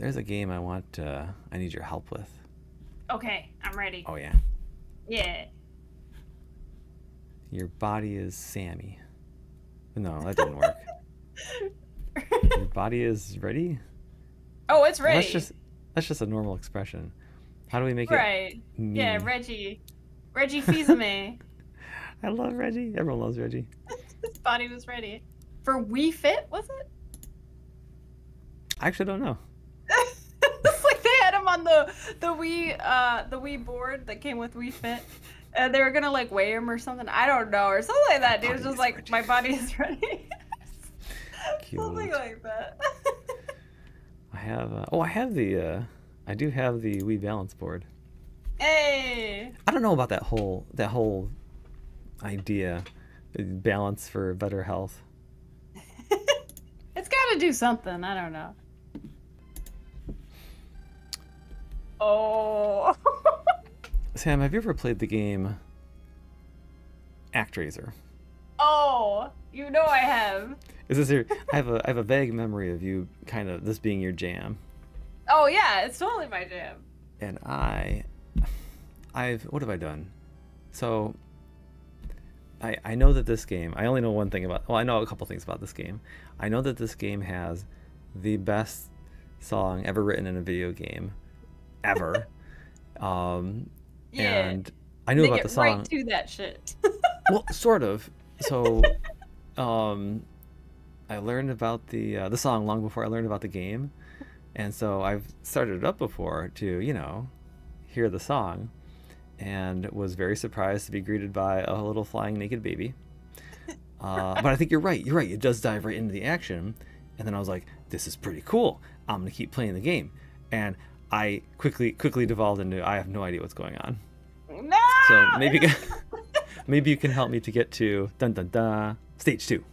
There's a game I want. Uh, I need your help with. Okay, I'm ready. Oh yeah. Yeah. Your body is Sammy. No, that didn't work. your body is ready. Oh, it's ready. That's just that's just a normal expression. How do we make right. it? Right. Yeah, Reggie. Reggie Fils-Aimé. I love Reggie. Everyone loves Reggie. His body was ready. For Wii Fit, was it? I actually don't know. it's like they had him on the the Wii uh the Wii board that came with Wii Fit. And they were gonna like weigh him or something. I don't know, or something like that. Dude was just like, ready. my body is ready. something like that. I have. Uh, oh, I have the. Uh, I do have the Wii balance board. hey. I don't know about that whole that whole idea, uh, balance for better health. it's got to do something. I don't know. Oh. Sam, have you ever played the game ActRaiser? oh, you know I have. Is this your? I have a I have a vague memory of you kind of this being your jam, Oh yeah, it's totally my jam. and I, I've what have I done? So. I, I know that this game I only know one thing about well I know a couple things about this game. I know that this game has the best song ever written in a video game ever. um Yeah. and I knew they about the song. right to that shit. well, sort of. So, um, I learned about the uh, the song long before I learned about the game, and so I've started it up before to you know hear the song, and was very surprised to be greeted by a little flying naked baby. Uh, but I think you're right. You're right. It does dive right into the action, and then I was like, "This is pretty cool. I'm gonna keep playing the game," and I quickly quickly devolved into I have no idea what's going on. no. So maybe maybe you can help me to get to dun dun dun stage two.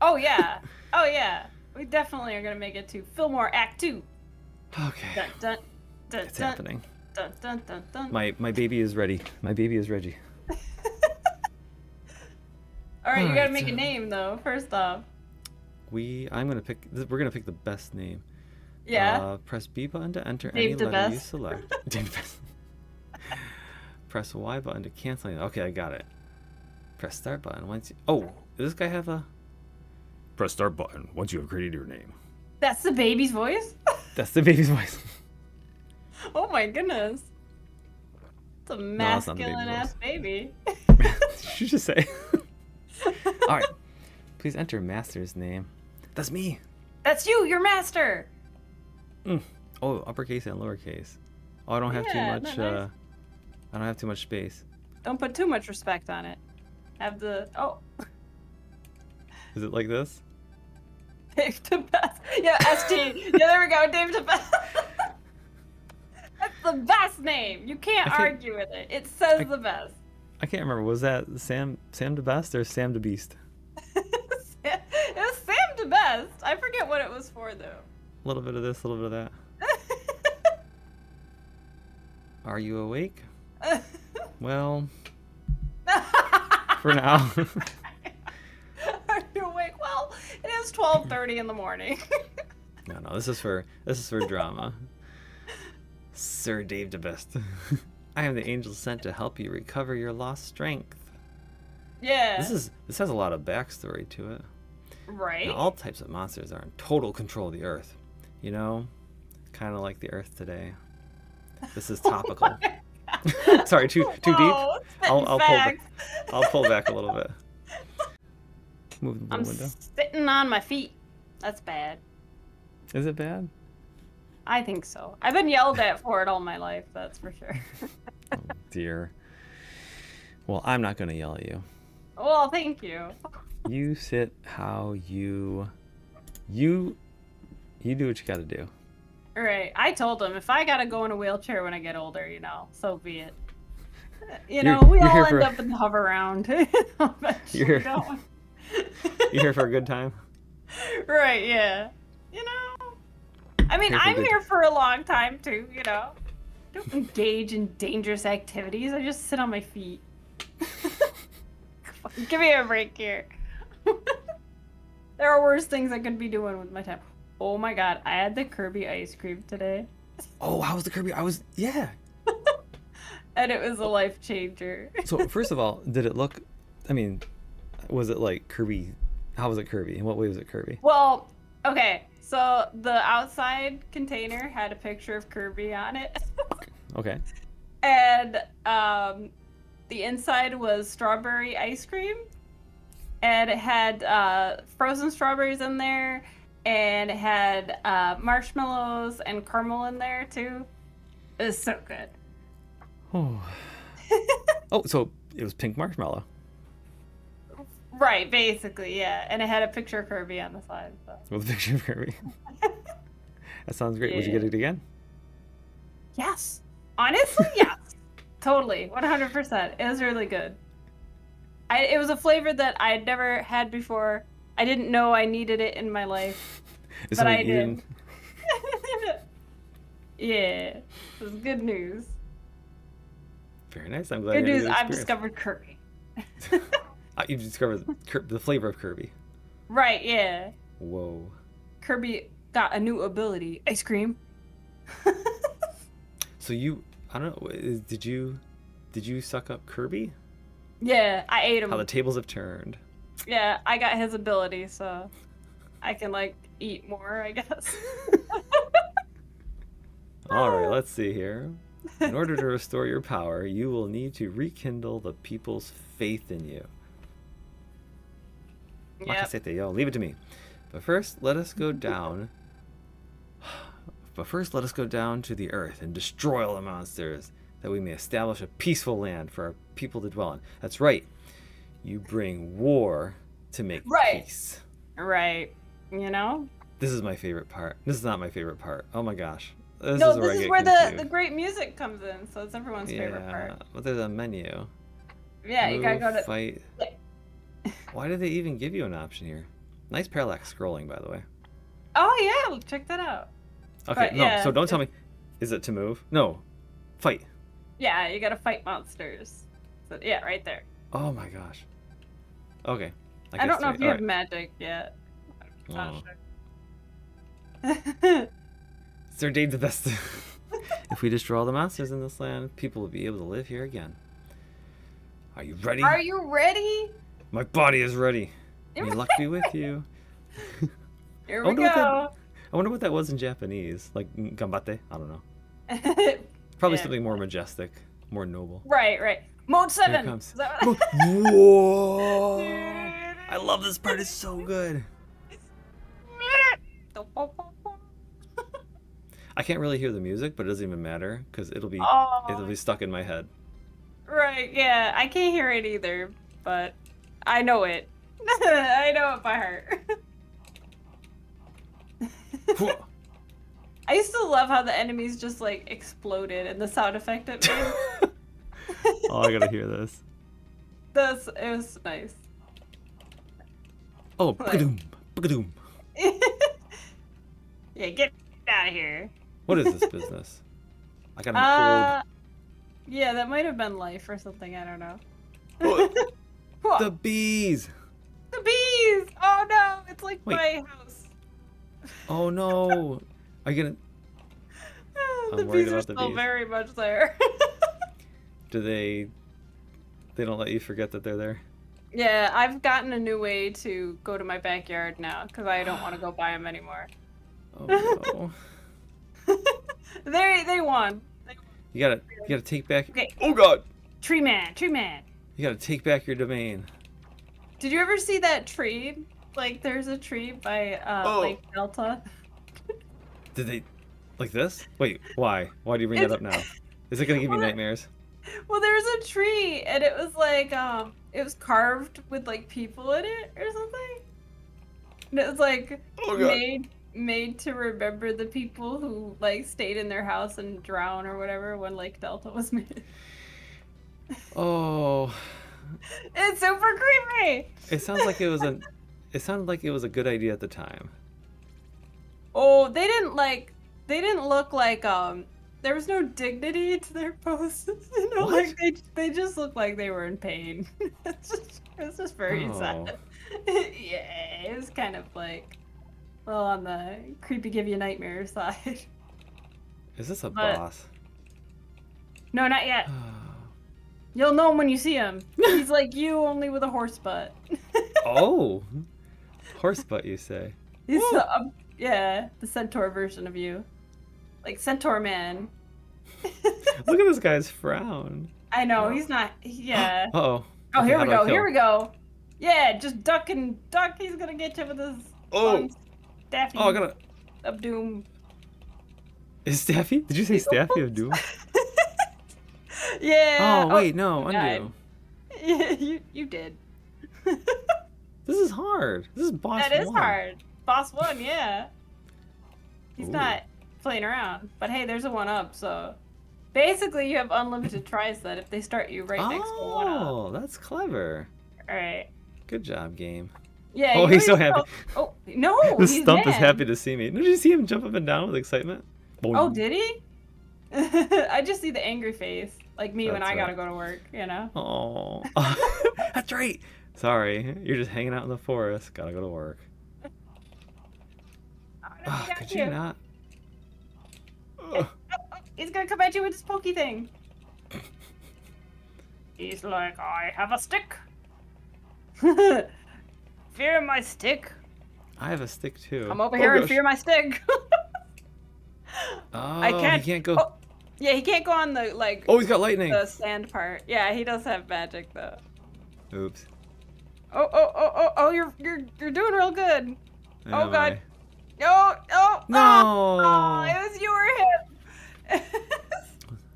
Oh yeah. Oh yeah. We definitely are gonna make it to Fillmore Act Two. Okay, Dun dun dun it's dun, happening. dun dun dun dun. My my baby is ready. My baby is ready. All right, you gotta make a name though. First off. We I'm gonna pick. We're gonna pick the best name. Yeah. Uh, press B button to enter Dave any letter you select. Dave press Y button to cancel. it. Okay, I got it. Press start button once. You, oh, does this guy have a? Press start button once you have created your name. That's the baby's voice. That's the baby's voice. oh my goodness. It's a that's not the baby's masculine ass baby. Did you just say? All right. Please enter master's name. That's me. That's you, your master. Oh, uppercase and lowercase. Oh, I don't have Yeah, too much. nice? Uh, I don't have too much space. Don't put too much respect on it. Have the oh Is it like this? Dave the best. Yeah, ST. yeah, there we go. Dave the best. That's the best name. You can't, can't- argue with it. It says I- the best. I can't remember. Was that Sam Sam the Best or Sam the Beast? it was Sam the best. I forget what it was for though. A little bit of this, a little bit of that. Are you awake? Well, for now. Are you awake? Well, it is twelve thirty in the morning. no, no. This is for this is for drama. Sir Dave the Best. I am the angel sent to help you recover your lost strength. yeah. This is this has a lot of backstory to it. right. Now, all types of monsters are in total control of the Earth. You know, kind of like the Earth today. This is oh topical. Sorry, too too deep. I'll- I'll pull back. I'll pull back a little bit. Move the I'm window. sitting on my feet. That's bad. Is it bad? I think so. I've been yelled at for it all my life. That's for sure. Oh dear. Well, I'm not gonna yell at you. well, thank you. You sit how you, you, you do what you gotta do. All right. I told him if I gotta go in a wheelchair when I get older, you know, so be it. You know, You're- we you're all end up in the hover round. You're- don't we? You here for a good time? right? Yeah. You know. I mean, Here I'm good- here for a long time too. You know. Don't engage in dangerous activities. I just sit on my feet. Give me a break here. there are worse things I could be doing with my time. Oh my god, I had the Kirby ice cream today, Oh, how was the Kirby? I was yeah. and it was a life changer. So first of all, did it look? I mean, was it like Kirby? How was it Kirby? In what way was it Kirby? Well, okay, so the outside container had a picture of Kirby on it, Okay. and um, the inside was strawberry ice cream, and it had uh, frozen strawberries in there, and it had uh, marshmallows and caramel in there too. It was so good. Oh. oh, so it was pink marshmallow. Right, basically, yeah, and it had a picture of Kirby on the side. So. With a picture of Kirby. that sounds great. Would you get it again? Yes, honestly, yes, totally, one hundred percent. It was really good. I, it was a flavor that I had never had before. I didn't know I needed it in my life. But I did. yeah, it was good news. Very nice. I'm glad Good you had a news. I've discovered Kirby. Ah, you discovered the flavor of Kirby. Right, yeah. Whoa. Kirby got a new ability. Ice cream. So you, I don't know. Did you, did you suck up Kirby? yeah, I ate him. How the tables have turned. Yeah, I got his ability, so I can like eat more, I guess. All right, let's see here. In order to restore your power, you will need to rekindle the people's faith in you. yep. Makasete, yo, leave it to me. But first, let us go down. But first, let us go down to the earth and destroy all the monsters, that we may establish a peaceful land for our people to dwell in. That's right. You bring war to make Right. peace. Right. You know? This is my favorite part. This is not my favorite part. Oh my gosh. This no, is where this is where the, confused. the great music comes in, so it's everyone's favorite yeah, part. but there's a menu. Yeah, you gotta go to. fight. Why did they even give you an option here? Nice parallax scrolling, by the way. Oh yeah, check that out. Okay, But, no. yeah, so don't tell me. Is it to move? No, fight. Yeah, you gotta fight monsters. So, yeah, right there. Oh my gosh. Okay. I, guess don't know three. if you have Alright. magic yet. Oh. sure. The best. if we destroy all the monsters in this land, people will be able to live here again. Are you ready? Are you ready? My body is ready. May luck be with you. Here I we wonder what go. I wonder what that was in Japanese. Like gambate? I don't know. Probably Yeah. something more majestic, more noble. right, right. Mode seven. comes. Is Whoa! I love this part. It's so good. I can't really hear the music, but it doesn't even matter because it'll be oh. it'll Oh, be stuck in my head. right. Yeah, I can't hear it either, but I know it. I know it by heart. I used to love how the enemies just like exploded and the sound effect it made. oh, I gotta hear this. That's it was nice. Oh, Like- boogadoom, boogadoom. yeah, get out of here. What is this business? I got an Uh, yeah, that might have been life or something. I don't know. old. Whoa, the bees. the bees! Oh no, it's like Wait. my house. Oh no. Are you gonna? the I'm worried bees are the still bees. very much there. Do they? They don't let you forget that they're there. yeah, I've gotten a new way to go to my backyard now because I don't want to go buy them anymore. Oh no. they they won. You gotta you gotta take back. Okay. Oh god. Tree man, tree man. You gotta take back your domain. Did you ever see that tree? Like, there's a tree by uh, Oh. Lake Delta. Did they? Like this? Wait. Why? Why do you bring that up now? Is it gonna give me nightmares? Well, there was a tree, and it was like, um, it was carved with like people in it or something. And it was like Oh made made to remember the people who like stayed in their house and drowned or whatever when Lake Delta was made. Oh. It's super creepy. It sounds like it was an. It sounded like it was a good idea at the time. Oh, they didn't like. They didn't look like um. There was no dignity to their poses. You know, What? like they they just looked like they were in pain. it's just it's just very Oh. sad. yeah, it was kind of like well, on the creepy give you nightmare side. Is this a But- boss? No, not yet. You'll know him when you see him. He's like you, only with a horse butt. oh, horse butt, you say? He's the, um, yeah, the centaur version of you, like centaur man. Look at this guy's frown. I know No. he's not. Yeah. Uh oh. Oh, here we go. Here we go. Yeah, just duck and duck. He's gonna get you with his Oh. staffy Oh, I gotta. of doom. Is Staffy? Did you say Staffy of Doom? Yeah. Oh wait, no, you undo. Yeah, you you did. This is hard. This is boss. that is one. hard. Boss one, yeah. He's Ooh. not playing around. But hey, there's a one up, so basically you have unlimited tries that if they start you right next to one up. Oh, that's clever. Alright. Good job, game. Yeah. Oh, he's so happy. Oh no, the stump is happy to see me. Did you see him jump up and down with excitement? Oh, did he? I just see the angry face, like me when That's I gotta go to work. You know. Oh, that's right. Sorry, you're just hanging out in the forest. Gotta go to work. Oh, could you not? Ugh. He's gonna come at you with his pokey thing. He's like, I have a stick. fear my stick. I have a stick too. Come over Oh, here and gosh. fear my stick. Oh, I can't- He can't go. Oh. yeah, he can't go on the like Oh, he's got lightning. the sand part. Yeah, he does have magic though. Oops. Oh, oh, oh, oh, oh! You're you're you're doing real good. Oh, God. I? No, no, No. Oh, oh, it was you or him.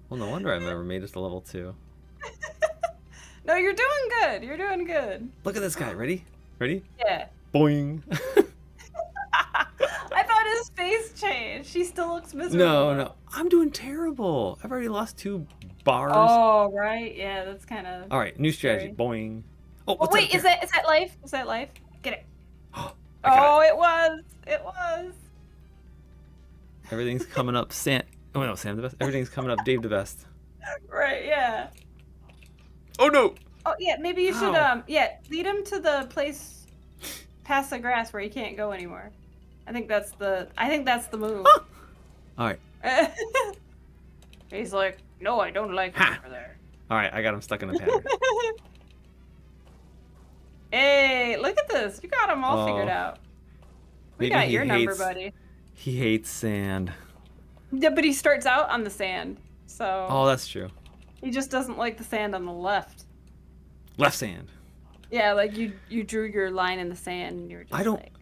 Well, no wonder I've never made it to level two. no, you're doing good. You're doing good. Look at this guy. Ready? Ready? Yeah. Boing. I thought his face changed. He still looks miserable. no, no. I'm doing terrible. I've already lost two bars. Oh, right. Yeah, that's kind of. All right, new strategy. Scary. Boing. Oh, Oh, wait, that is there? that is that life? Is that life? Oh, it was. It was. Everything's coming up. Sam. Oh no, Sam the best. Everything's coming up. Dave the best. Right. Yeah. Oh no. Oh yeah. Maybe you should Ow. um yeah lead him to the place past the grass where he can't go anymore. I think that's the I think that's the move. All right. He's like, no, I don't like it Ha. over there. All right. I got him stuck in the pattern. this. You got them all figured Oh. out. We Maybe got your number, buddy. He hates sand. Yeah, but he starts out on the sand, so Oh, that's true. he just doesn't like the sand on the left. Left sand. Yeah, like you you drew your line in the sand, and you're just I don't- like,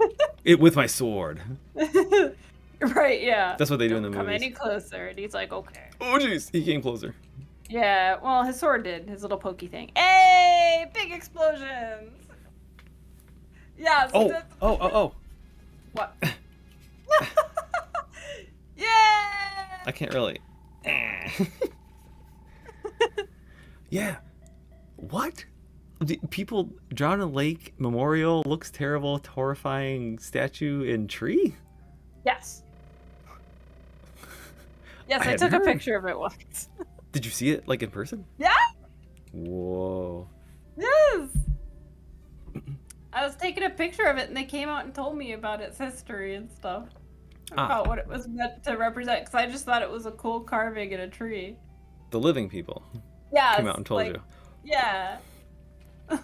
It with my sword. right, yeah. That's what they do in Don't the come movies. any closer, and he's like, okay. Oh jeez, he came closer. Yeah, well, his sword did his little pokey thing. Hey, big explosions. Yeah. so Oh, oh, oh, oh. What? yeah. I can't really. yeah. What? The people drown in lake memorial looks terrible, horrifying statue in tree. Yes. Yes, I I, took a picture of it once. Did you see it like in person? Yeah. Whoa. Yes. I was taking a picture of it, and they came out and told me about its history and stuff. Ah. About what it was meant to represent, because I just thought it was a cool carving in a tree. The living people Yeah. came out and told like- you. Yeah.